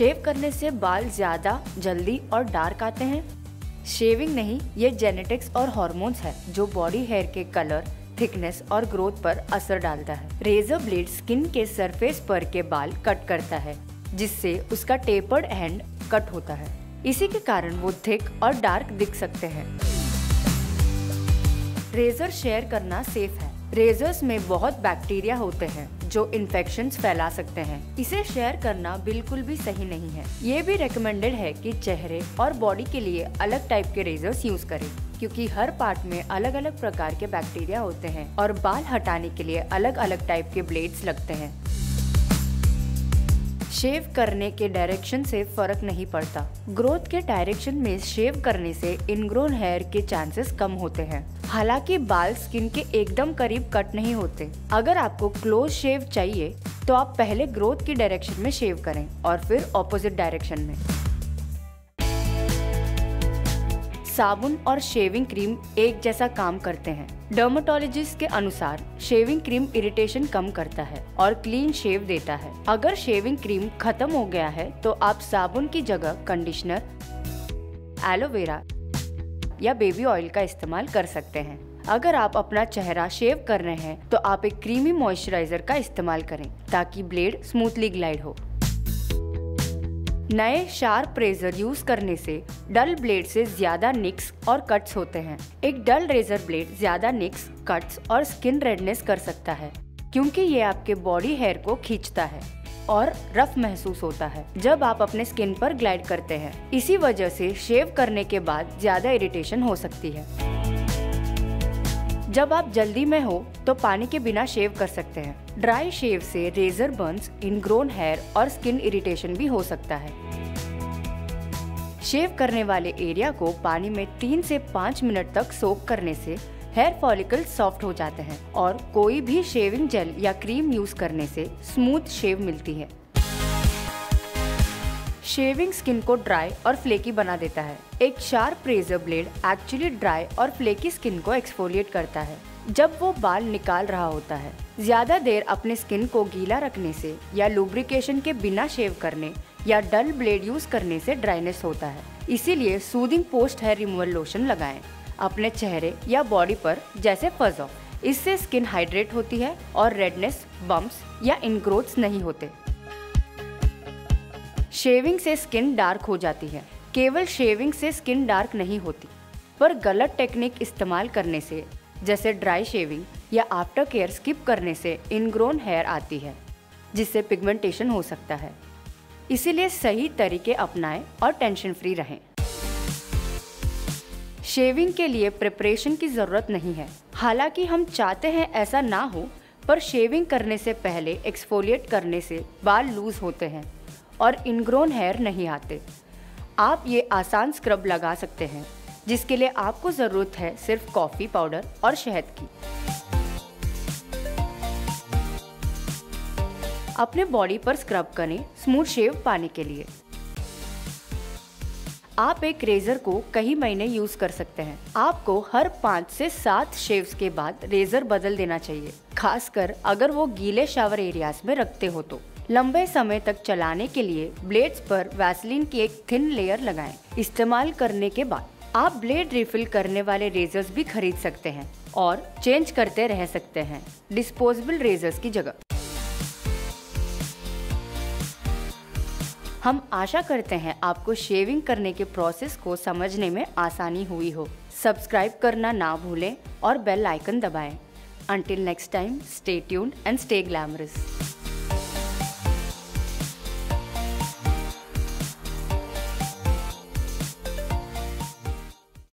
शेव करने से बाल ज़्यादा जल्दी और डार्क आते हैं। शेविंग नहीं, ये जेनेटिक्स और हॉर्मोन्स है, जो बॉडी हेयर के कलर थिकनेस और ग्रोथ पर असर डालता है। रेजर ब्लेड स्किन के सरफेस पर के बाल कट करता है, जिससे उसका टेपर्ड एंड कट होता है। इसी के कारण वो थिक और डार्क दिख सकते हैं। रेजर शेयर करना सेफ़ है। रेजर्स में बहुत बैक्टीरिया होते हैं। जो इन्फेक्शन फैला सकते हैं। इसे शेयर करना बिल्कुल भी सही नहीं है। ये भी रिकमेंडेड है कि चेहरे और बॉडी के लिए अलग टाइप के रेजर्स यूज़ करें, क्योंकि हर पार्ट में अलग अलग प्रकार के बैक्टीरिया होते हैं और बाल हटाने के लिए अलग अलग टाइप के ब्लेड्स लगते हैं। शेव करने के डायरेक्शन से फ़र्क नहीं पड़ता। ग्रोथ के डायरेक्शन में शेव करने से इनग्रोन हेयर के चांसेस कम होते हैं। हालाँकि बाल स्किन के एकदम करीब कट नहीं होते। अगर आपको क्लोज शेव चाहिए तो आप पहले ग्रोथ की डायरेक्शन में शेव करें और फिर ऑपोजिट डायरेक्शन में। साबुन और शेविंग क्रीम एक जैसा काम करते हैं। डर्माटोलॉजिस्ट के अनुसार शेविंग क्रीम इरिटेशन कम करता है और क्लीन शेव देता है। अगर शेविंग क्रीम खत्म हो गया है तो आप साबुन की जगह कंडीशनर एलोवेरा या बेबी ऑयल का इस्तेमाल कर सकते हैं। अगर आप अपना चेहरा शेव कर रहे हैं तो आप एक क्रीमी मॉइस्चराइजर का इस्तेमाल करें ताकि ब्लेड स्मूथली ग्लाइड हो। नए शार्प रेजर यूज़ करने से डल ब्लेड से ज़्यादा निक्स और कट्स होते हैं। एक डल रेजर ब्लेड ज़्यादा निक्स, कट्स और स्किन रेडनेस कर सकता है, क्योंकि ये आपके बॉडी हेयर को खींचता है और रफ महसूस होता है, जब आप अपने स्किन पर ग्लाइड करते हैं। इसी वजह से शेव करने के बाद ज़्यादा इरिटेशन हो सकती है। जब आप जल्दी में हो तो पानी के बिना शेव कर सकते हैं। ड्राई शेव से रेजर बर्न्स इनग्रोन हेयर और स्किन इरिटेशन भी हो सकता है। शेव करने वाले एरिया को पानी में तीन से पाँच मिनट तक सोक करने से हेयर फॉलिकल सॉफ्ट हो जाते हैं और कोई भी शेविंग जेल या क्रीम यूज़ करने से स्मूथ शेव मिलती है। शेविंग स्किन को ड्राई और फ्लेकी बना देता है। एक sharp razor blade actually dry और फ्लेकी स्किन को एक्सफोलिएट करता है, जब वो बाल निकाल रहा होता है। ज़्यादा देर अपने स्किन को गीला रखने से या लुब्रिकेशन के बिना शेव करने या डल ब्लेड यूज़ करने से ड्राइनेस होता है। इसीलिए soothing post hair removal lotion लगाएँ। अपने चेहरे या बॉडी पर जैसे फज इससे स्किन हाइड्रेट होती है और रेडनेस बम्प्स या इनग्रोथ्स नहीं होते। शेविंग से स्किन डार्क हो जाती है। केवल शेविंग से स्किन डार्क नहीं होती, पर गलत टेक्निक इस्तेमाल करने से, जैसे ड्राई शेविंग या आफ्टर केयर स्किप करने से इनग्रोन हेयर आती है, जिससे पिगमेंटेशन हो सकता है। इसीलिए सही तरीके अपनाएँ और टेंशन फ्री रहें। शेविंग के लिए प्रिपरेशन की ज़रूरत नहीं है। हालाँकि हम चाहते हैं ऐसा ना हो, पर शेविंग करने से पहले एक्सफोलिएट करने से बाल लूज होते हैं। और इनग्रोन हेयर नहीं आते। आप ये आसान स्क्रब लगा सकते हैं, जिसके लिए आपको ज़रूरत है सिर्फ़ कॉफ़ी पाउडर और शहद की। अपने बॉडी पर स्क्रब करें स्मूथ शेव पाने के लिए। आप एक रेजर को कई महीने यूज़ कर सकते हैं। आपको हर पाँच से सात शेव्स के बाद रेजर बदल देना चाहिए, खासकर अगर वो गीले शावर एरियाज़ में रखते हो तो। लंबे समय तक चलाने के लिए ब्लेड्स पर वैसलिन की एक थिन लेयर लगाएँ। इस्तेमाल करने के बाद आप ब्लेड रिफिल करने वाले रेजर्स भी खरीद सकते हैं और चेंज करते रह सकते हैं डिस्पोजेबल रेजर्स की जगह हम आशा करते हैं आपको शेविंग करने के प्रोसेस को समझने में आसानी हुई हो सब्सक्राइब करना ना भूलें और बेल आइकन दबाएँ। Until next time stay tuned and stay glamorous.